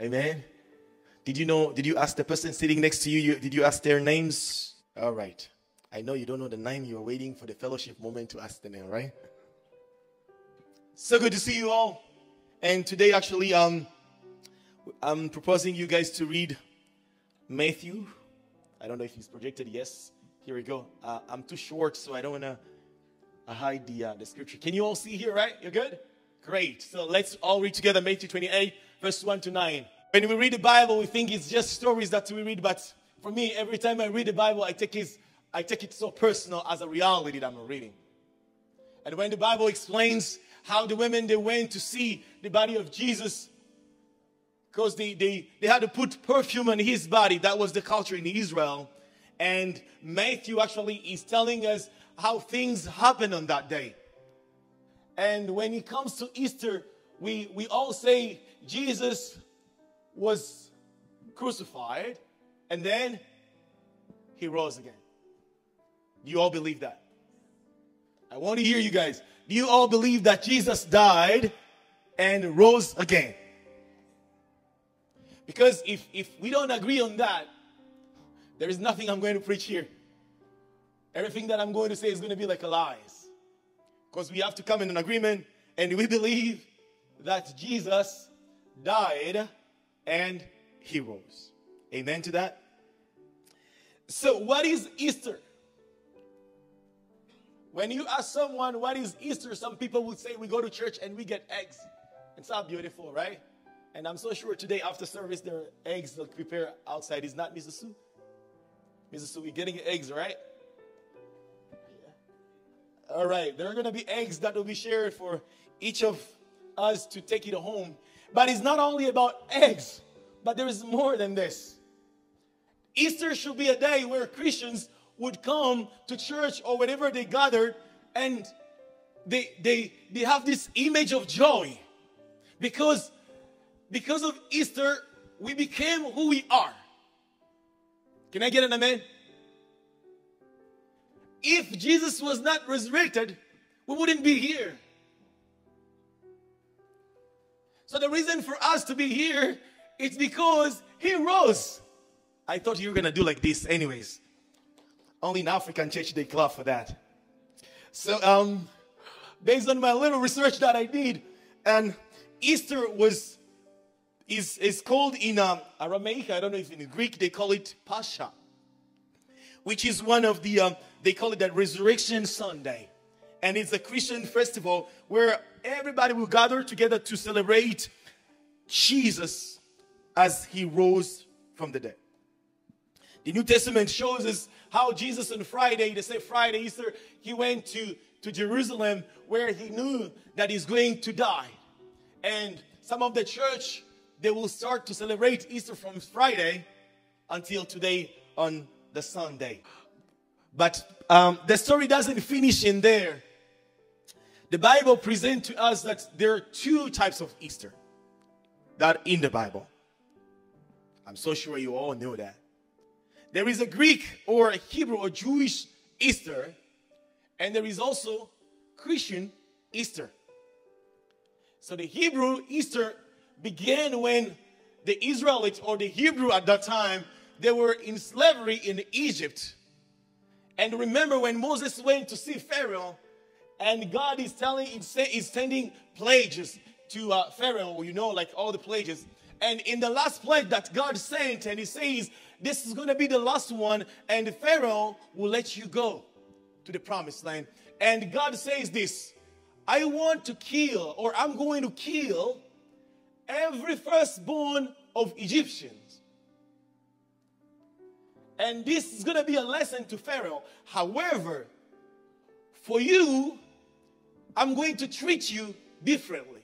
Amen. Did you know? Did you ask the person sitting next to you, you did you ask their names? All right. I know you don't know the name, you're waiting for the fellowship moment to ask the name, right? So good to see you all. And today, actually, um, I'm proposing you guys to read Matthew. I don't know if it's projected. Yes. Here we go. Uh, I'm too short, so I don't want to uh, hide the, uh, the scripture. Can you all see here, right? You're good? Great. So let's all read together Matthew 28, verse 1 to 9. When we read the Bible, we think it's just stories that we read, but for me, every time I read the Bible, I take it, I take it so personal as a reality that I'm reading. And when the Bible explains how the women they went to see the body of Jesus, because they, they, they had to put perfume on his body, that was the culture in Israel. And Matthew actually is telling us how things happen on that day. And when it comes to Easter, we, we all say Jesus was crucified and then he rose again. Do you all believe that? I want to hear you guys. Do you all believe that Jesus died and rose again? Because if, if we don't agree on that, there is nothing I'm going to preach here. Everything that I'm going to say is going to be like a lies. Because we have to come in an agreement and we believe that Jesus died and he rose. Amen to that? So, what is Easter? When you ask someone what is Easter, some people would say we go to church and we get eggs. It's all beautiful, right? And I'm so sure today after service there are eggs that prepare outside. Is not Mrs. Sue? Mrs. Sue, we're getting eggs, right? All right, there are going to be eggs that will be shared for each of us to take it home. But it's not only about eggs, but there is more than this. Easter should be a day where Christians would come to church or wherever they gathered and they, they, they have this image of joy because because of Easter we became who we are. Can I get an amen? If Jesus was not resurrected, we wouldn't be here. So the reason for us to be here is because he rose. I thought you were gonna do like this anyways. Only in African church they clap for that. So um based on my little research that I did, and Easter was is is called in um, Aramaic. I don't know if in Greek they call it Pascha, which is one of the um, they call it that Resurrection Sunday, and it's a Christian festival where everybody will gather together to celebrate Jesus as he rose from the dead. The New Testament shows us how Jesus on Friday, they say Friday, Easter, he went to, to Jerusalem where he knew that he's going to die. And some of the church, they will start to celebrate Easter from Friday until today on the Sunday. But um, the story doesn't finish in there. The Bible presents to us that there are two types of Easter that in the Bible. I'm so sure you all know that. There is a Greek or a Hebrew or Jewish Easter, and there is also Christian Easter. So the Hebrew Easter began when the Israelites or the Hebrew at that time they were in slavery in Egypt. And remember when Moses went to see Pharaoh, and God is telling, is sending plagues to uh, Pharaoh, you know, like all the plagues. And in the last plague that God sent, and He says, This is going to be the last one, and Pharaoh will let you go to the promised land. And God says this I want to kill, or I'm going to kill every firstborn of Egyptians. And this is going to be a lesson to Pharaoh. However, for you, I'm going to treat you differently.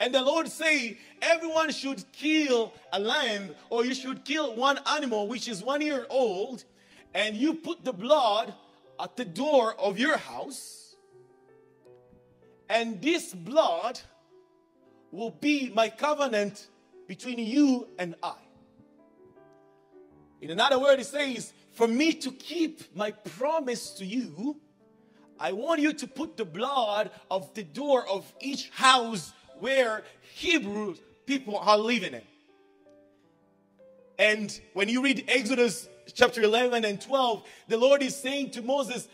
And the Lord say, everyone should kill a lamb or you should kill one animal which is one year old and you put the blood at the door of your house. And this blood will be my covenant between you and I. In another word, it says, for me to keep my promise to you, I want you to put the blood of the door of each house where Hebrew people are living in. And when you read Exodus chapter 11 and 12, the Lord is saying to Moses,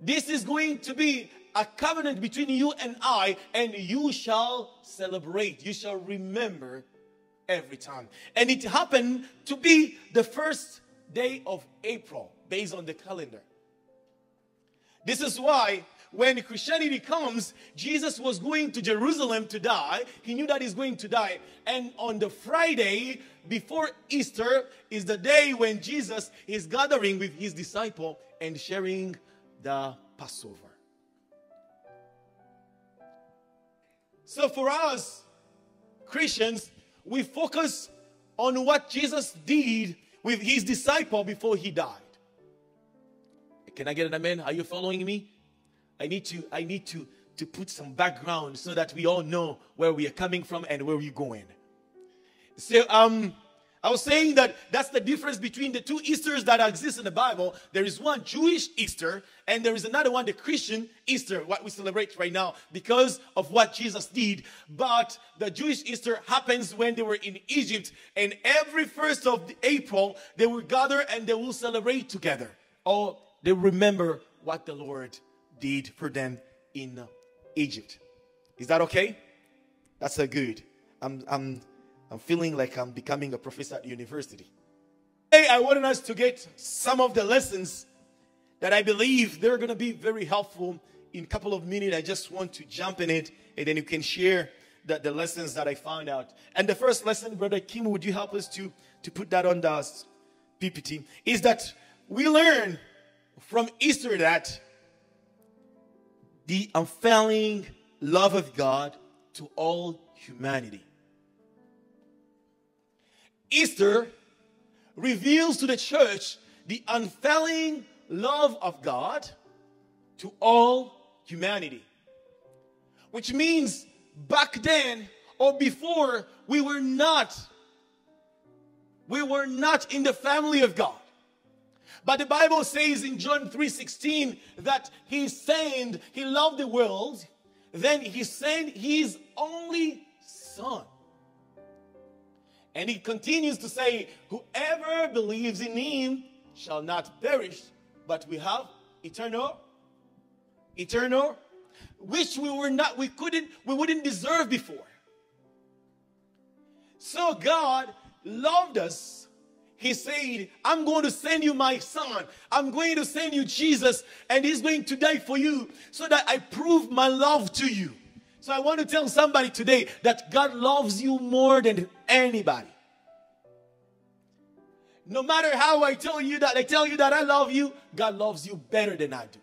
This is going to be a covenant between you and I, and you shall celebrate, you shall remember every time. And it happened to be the first day of April based on the calendar. This is why when Christianity comes, Jesus was going to Jerusalem to die. He knew that he's going to die. And on the Friday before Easter is the day when Jesus is gathering with his disciple and sharing the Passover. So for us, Christians, we focus on what Jesus did with his disciple before he died. Can I get an amen? Are you following me? I need to I need to to put some background so that we all know where we are coming from and where we're going. So um I was saying that that's the difference between the two Easters that exist in the Bible. There is one Jewish Easter, and there is another one, the Christian Easter, what we celebrate right now because of what Jesus did. But the Jewish Easter happens when they were in Egypt, and every first of April, they will gather and they will celebrate together. Or they remember what the Lord did for them in Egypt. Is that okay? That's a good. I'm, I'm I'm feeling like I'm becoming a professor at university. Hey, I wanted us to get some of the lessons that I believe they're going to be very helpful in a couple of minutes. I just want to jump in it and then you can share the, the lessons that I found out. And the first lesson, Brother Kim, would you help us to, to put that on the PPT? Is that we learn from Easter that the unfailing love of God to all humanity. Easter reveals to the church the unfailing love of God to all humanity. Which means back then or before, we were not, we were not in the family of God. But the Bible says in John 3:16 that he sent, he loved the world, then he sent his only son and he continues to say, Whoever believes in him shall not perish, but we have eternal, eternal, which we were not, we couldn't, we wouldn't deserve before. So God loved us. He said, I'm going to send you my son. I'm going to send you Jesus, and he's going to die for you so that I prove my love to you. So I want to tell somebody today that God loves you more than anybody. No matter how I tell you that I tell you that I love you, God loves you better than I do.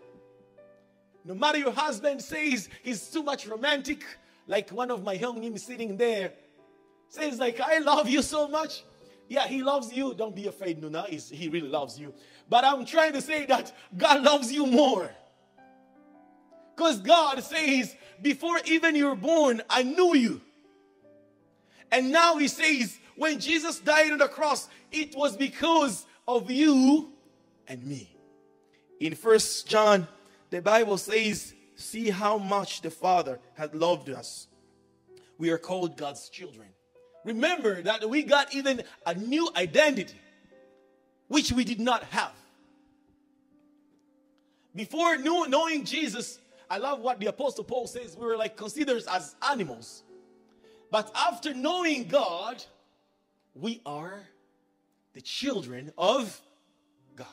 No matter your husband says he's too much romantic, like one of my young sitting there, says like I love you so much. Yeah, he loves you. Don't be afraid, Nuna. He's, he really loves you. But I'm trying to say that God loves you more. Because God says, before even you were born, I knew you. And now he says, when Jesus died on the cross, it was because of you and me. In First John, the Bible says, See how much the Father had loved us. We are called God's children. Remember that we got even a new identity, which we did not have. Before knowing Jesus, I love what the Apostle Paul says. We were like considered as animals. But after knowing God, we are the children of God.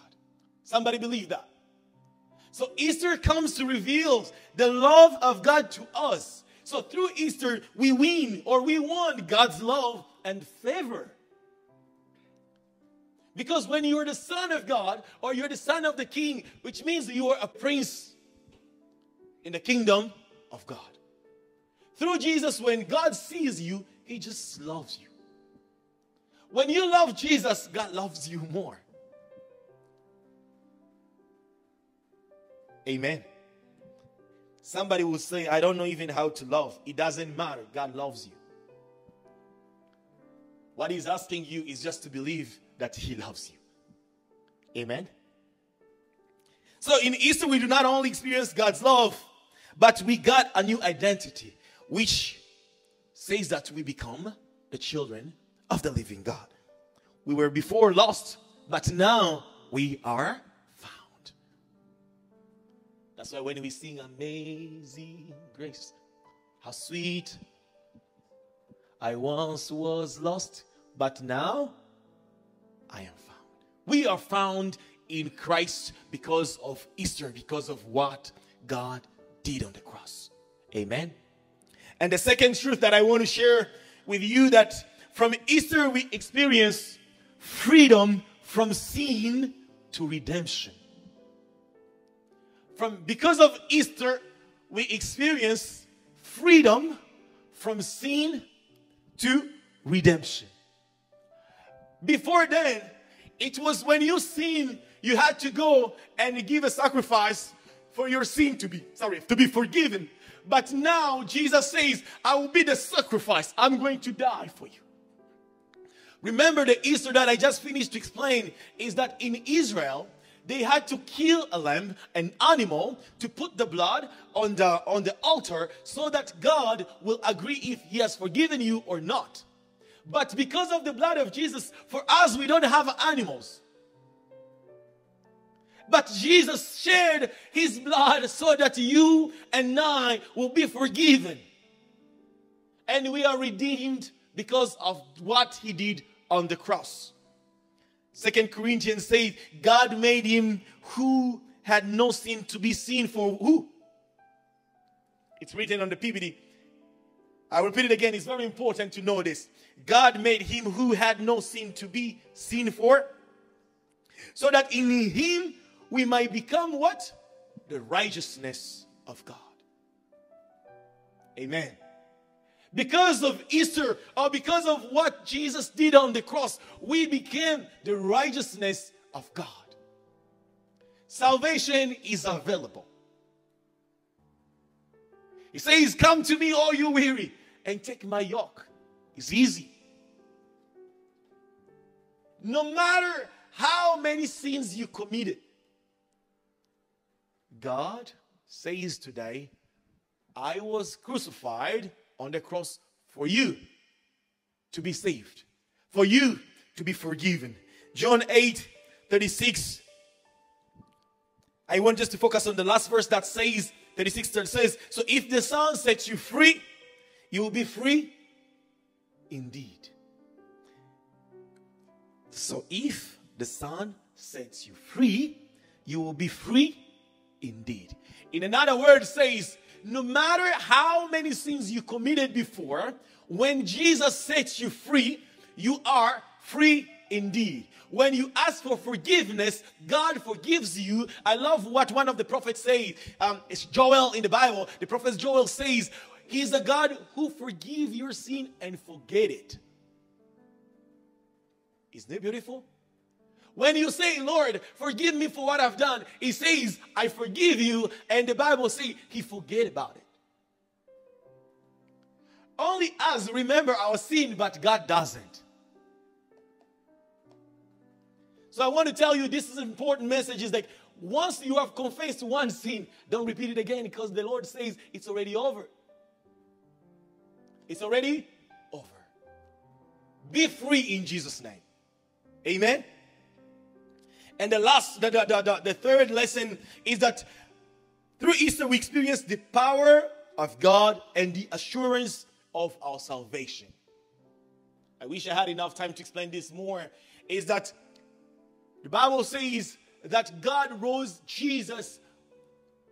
Somebody believe that. So Easter comes to reveal the love of God to us. So through Easter, we win or we won God's love and favor. Because when you're the son of God or you're the son of the king, which means you are a prince in the kingdom of God. Through Jesus, when God sees you, He just loves you. When you love Jesus, God loves you more. Amen. Somebody will say, I don't know even how to love. It doesn't matter. God loves you. What He's asking you is just to believe that He loves you. Amen. So in Easter, we do not only experience God's love, but we got a new identity, which says that we become the children of the living God. We were before lost, but now we are. That's why when we sing Amazing Grace, how sweet I once was lost, but now I am found. We are found in Christ because of Easter, because of what God did on the cross. Amen. And the second truth that I want to share with you that from Easter we experience freedom from sin to redemption. From because of Easter we experience freedom from sin to redemption. Before then, it was when you sin, you had to go and give a sacrifice for your sin to be, sorry, to be forgiven. But now Jesus says, I will be the sacrifice. I'm going to die for you. Remember the Easter that I just finished to explain is that in Israel, they had to kill a lamb, an animal, to put the blood on the, on the altar so that God will agree if he has forgiven you or not. But because of the blood of Jesus, for us, we don't have animals. But Jesus shared his blood so that you and I will be forgiven. And we are redeemed because of what he did on the cross. Second Corinthians says, God made him who had no sin to be seen for who? It's written on the PPT. I repeat it again. It's very important to know this. God made him who had no sin to be seen for, so that in him we might become what? The righteousness of God. Amen. Because of Easter or because of what Jesus did on the cross, we became the righteousness of God. Salvation is available. He says, Come to me, all you weary, and take my yoke. It's easy. No matter how many sins you committed, God says today, I was crucified on the cross for you to be saved, for you to be forgiven. John 8 36. I want just to focus on the last verse that says, 36 that says, So if the Son sets you free, you will be free indeed. So if the Son sets you free, you will be free indeed. In another word, says, no matter how many sins you committed before, when Jesus sets you free, you are free indeed. When you ask for forgiveness, God forgives you. I love what one of the prophets say. Um, it's Joel in the Bible. The prophet Joel says, He's a God who forgive your sin and forget it. Isn't it beautiful? When you say, Lord, forgive me for what I've done, he says, I forgive you. And the Bible says he forget about it. Only us remember our sin, but God doesn't. So I want to tell you this is an important message is that once you have confessed one sin, don't repeat it again because the Lord says it's already over. It's already over. Be free in Jesus' name. Amen. And the last, the, the, the, the third lesson is that through Easter we experience the power of God and the assurance of our salvation. I wish I had enough time to explain this more. Is that the Bible says that God rose Jesus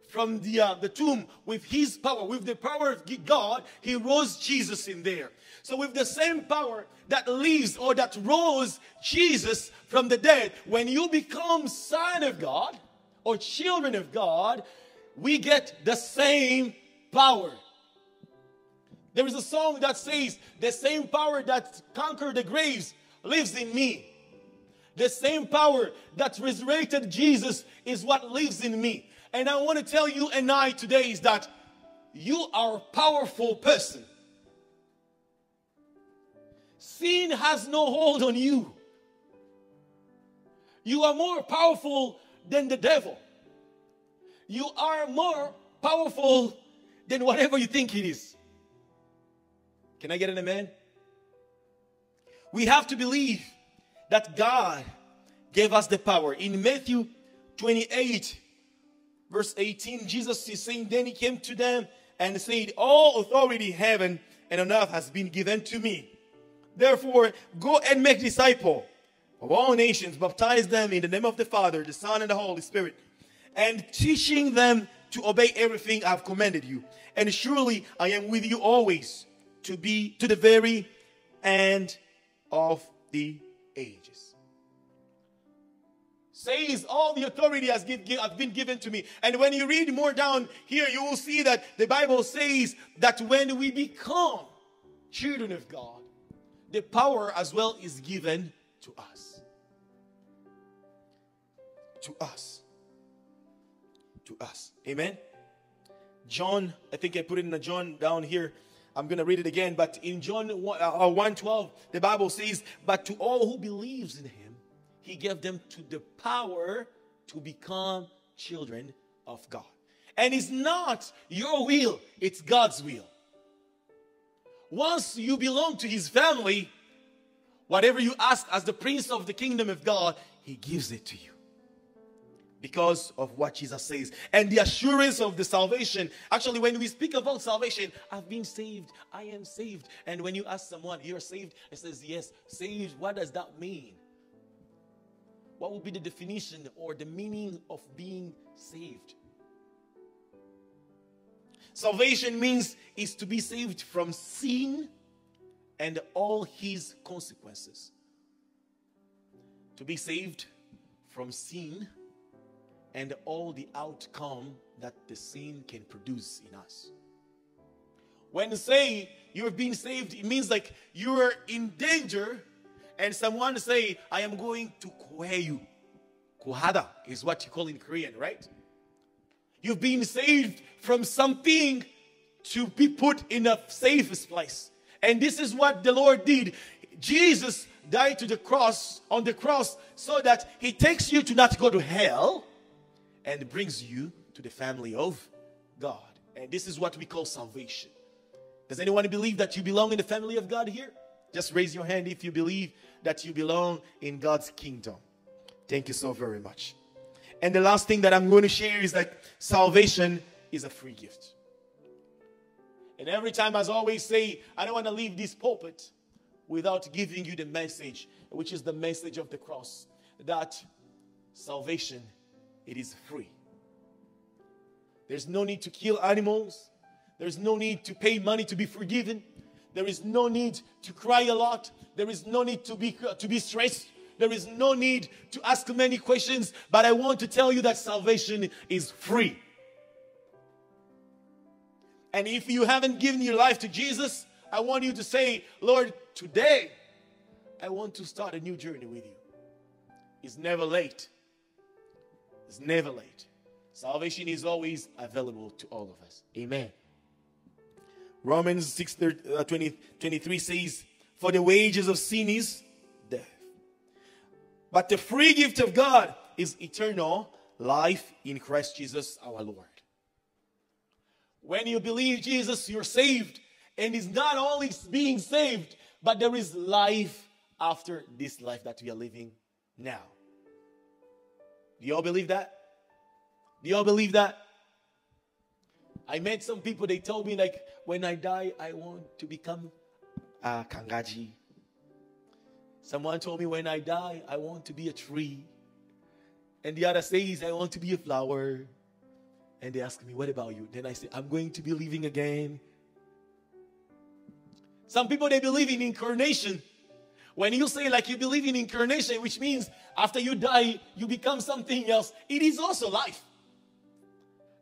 from the, uh, the tomb with his power, with the power of God, he rose Jesus in there. So, with the same power that lives or that rose Jesus from the dead, when you become son of God or children of God, we get the same power. There is a song that says, The same power that conquered the graves lives in me. The same power that resurrected Jesus is what lives in me. And I want to tell you and I today is that you are a powerful person. Sin has no hold on you. You are more powerful than the devil. You are more powerful than whatever you think it is. Can I get an amen? We have to believe that God gave us the power. In Matthew 28, verse 18, Jesus is saying, Then he came to them and said, All authority in heaven and on earth has been given to me. Therefore, go and make disciples of all nations, baptize them in the name of the Father, the Son, and the Holy Spirit, and teaching them to obey everything I've commanded you. And surely I am with you always to be to the very end of the ages. Says all the authority has, give, has been given to me. And when you read more down here, you will see that the Bible says that when we become children of God, the power as well is given to us. To us. To us. Amen. John, I think I put it in the John down here. I'm going to read it again, but in John 1, uh, 112, the Bible says, But to all who believes in him, he gave them to the power to become children of God. And it's not your will, it's God's will. Once you belong to his family, whatever you ask as the prince of the kingdom of God, he gives it to you. Because of what Jesus says. And the assurance of the salvation. Actually, when we speak about salvation, I've been saved. I am saved. And when you ask someone, you're saved, it says, yes, saved. What does that mean? What would be the definition or the meaning of being saved? Salvation means is to be saved from sin and all his consequences. To be saved from sin and all the outcome that the sin can produce in us. When you say you're being saved, it means like you're in danger, and someone say, I am going to kuhe you. Kuhada is what you call in Korean, right? You've been saved from something to be put in a safest place. And this is what the Lord did. Jesus died to the cross on the cross so that he takes you to not go to hell and brings you to the family of God. And this is what we call salvation. Does anyone believe that you belong in the family of God here? Just raise your hand if you believe that you belong in God's kingdom. Thank you so very much. And the last thing that I'm going to share is that salvation is a free gift. And every time, as I always say, I don't want to leave this pulpit without giving you the message, which is the message of the cross, that salvation, it is free. There's no need to kill animals. There's no need to pay money to be forgiven. There is no need to cry a lot. There is no need to be, to be stressed. There is no need to ask many questions. But I want to tell you that salvation is free. And if you haven't given your life to Jesus, I want you to say, Lord, today I want to start a new journey with you. It's never late. It's never late. Salvation is always available to all of us. Amen. Romans 6 uh, 20, 23 says, For the wages of sin is death. But the free gift of God is eternal life in Christ Jesus our Lord. When you believe Jesus, you're saved. And it's not only being saved, but there is life after this life that we are living now. Do you all believe that? Do you all believe that? I met some people, they told me, like, when I die, I want to become a kangaji. Someone told me, when I die, I want to be a tree. And the other says, I want to be a flower. And they ask me, What about you? Then I say, I'm going to be living again. Some people they believe in incarnation. When you say like you believe in incarnation, which means after you die, you become something else, it is also life.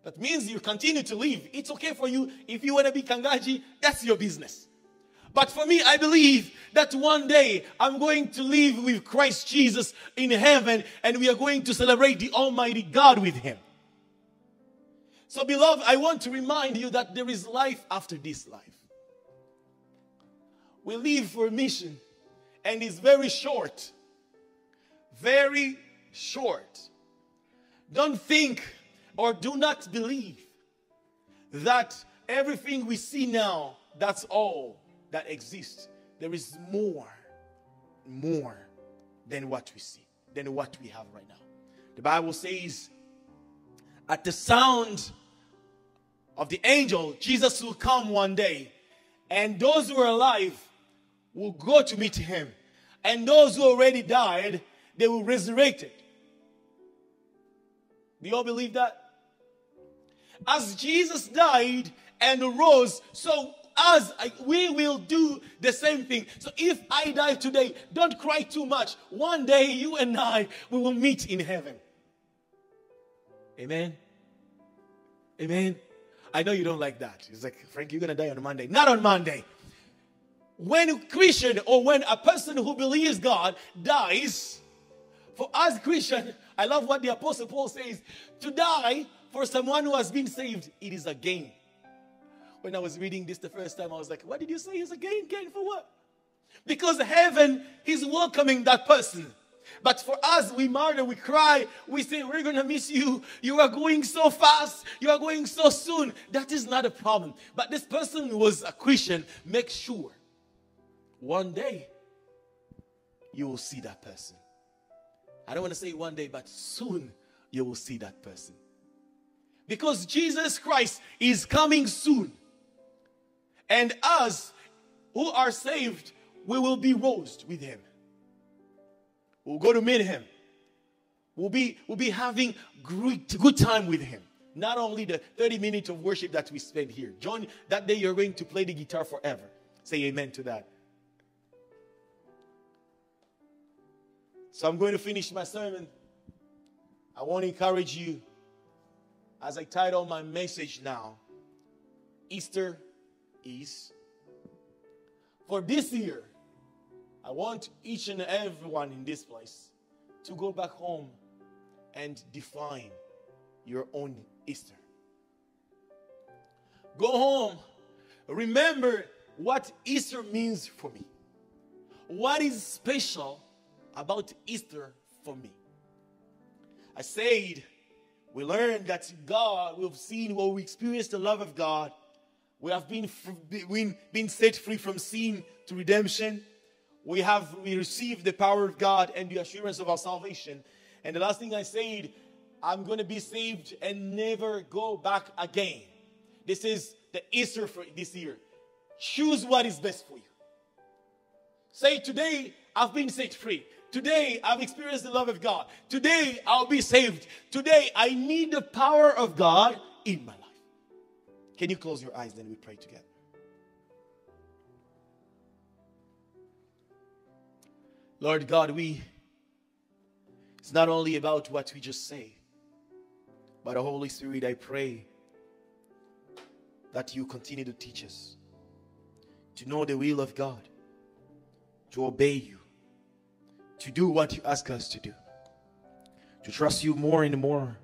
That means you continue to live. It's okay for you. If you want to be Kangaji, that's your business. But for me, I believe that one day I'm going to live with Christ Jesus in heaven and we are going to celebrate the Almighty God with Him. So, beloved, I want to remind you that there is life after this life. We live for a mission, and it's very short. Very short. Don't think or do not believe that everything we see now, that's all that exists. There is more, more, than what we see, than what we have right now. The Bible says, at the sound of the angel, Jesus will come one day, and those who are alive will go to meet him, and those who already died, they will resurrect it. Do you all believe that? As Jesus died and rose, so as I, we will do the same thing. So if I die today, don't cry too much. One day you and I we will meet in heaven. Amen. Amen. I know you don't like that. It's like, Franck, you're going to die on Monday. Not on Monday. When a Christian or when a person who believes God dies, for us Christian, I love what the Apostle Paul says to die for someone who has been saved, it is a gain. When I was reading this the first time, I was like, what did you say is a gain? Gain for what? Because heaven is welcoming that person. But for us, we murder, we cry, we say, We're going to miss you. You are going so fast. You are going so soon. That is not a problem. But this person was a Christian. Make sure one day you will see that person. I don't want to say one day, but soon you will see that person. Because Jesus Christ is coming soon. And us who are saved, we will be rose with him. We'll go to meet him. We'll be, we'll be having great, good time with him. Not only the 30 minutes of worship that we spend here. John, that day you're going to play the guitar forever. Say amen to that. So I'm going to finish my sermon. I want to encourage you as I title my message now Easter is. For this year, I want each and everyone in this place to go back home and define your own Easter. Go home, remember what Easter means for me. What is special about Easter for me. I said, we learned that God, we've seen what we experienced the love of God. We have been, been, been set free from sin to redemption. We have we received the power of God and the assurance of our salvation. And the last thing I said, I'm going to be saved and never go back again. This is the Easter for this year. Choose what is best for you. Say, today I've been set free. Today, I've experienced the love of God. Today, I'll be saved. Today, I need the power of God in my life. Can you close your eyes, then we pray together? Lord God, we, it's not only about what we just say, but the Holy Spirit, I pray that you continue to teach us to know the will of God, to obey you, to do what you ask us to do, to trust you more and more.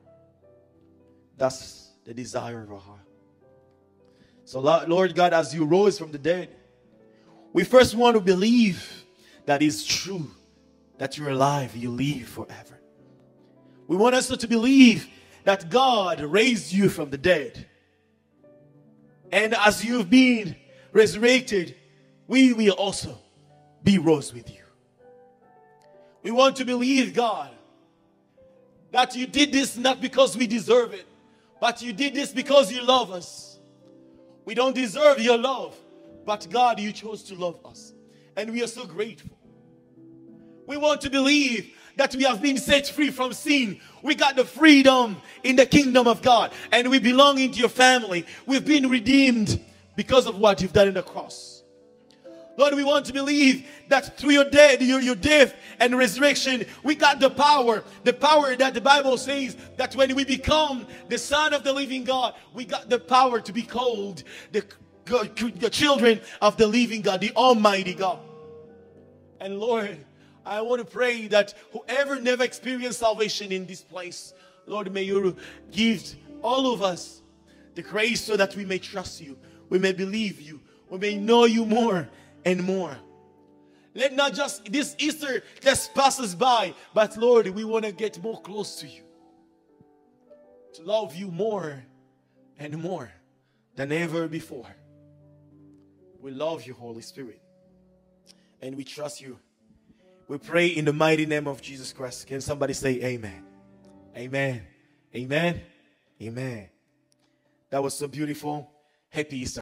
That's the desire of our heart. So, Lord God, as you rose from the dead, we first want to believe that it's true that you're alive, you live forever. We want us to believe that God raised you from the dead. And as you've been resurrected, we will also be rose with you. We want to believe, God, that you did this not because we deserve it, but you did this because you love us. We don't deserve your love, but God, you chose to love us. And we are so grateful. We want to believe that we have been set free from sin. We got the freedom in the kingdom of God, and we belong into your family. We've been redeemed because of what you've done in the cross. Lord, we want to believe that through your death, your, your death and resurrection, we got the power. The power that the Bible says that when we become the Son of the living God, we got the power to be called the, the children of the living God, the Almighty God. And Lord, I want to pray that whoever never experienced salvation in this place, Lord, may you give all of us the grace so that we may trust you, we may believe you, we may know you more and more. Let not just this Easter just pass us by, but Lord, we want to get more close to you. To love you more and more than ever before. We love you, Holy Spirit. And we trust you. We pray in the mighty name of Jesus Christ. Can somebody say amen? Amen. Amen. Amen. That was so beautiful. Happy Easter.